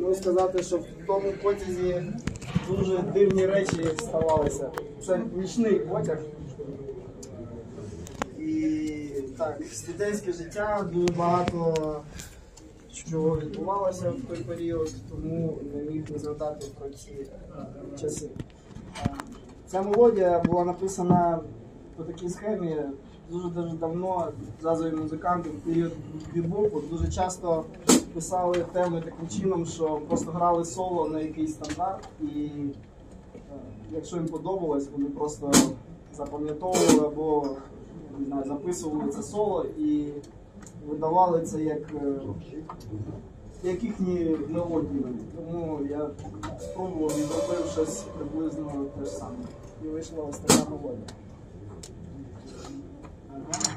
можу сказати, що в тому потязі дуже дивні речі ставалися. Це нічний потяг. І так, студентське життя дуже багато чого відбувалося в той період, тому не міг не згадати про ці е, часи. Ця мелодія була написана по такій схемі дуже дуже давно джазові музиканти в період бібопу дуже часто писали теми таким чином, що просто грали соло на якийсь стандарт, і е, якщо їм подобалось, вони просто запам'ятовували або не знаю, записували це соло і видавали це як, е, як їхні мелодії. Тому я спробував і зробив щось приблизно те ж саме. І вийшла ось така мелодія. Ага.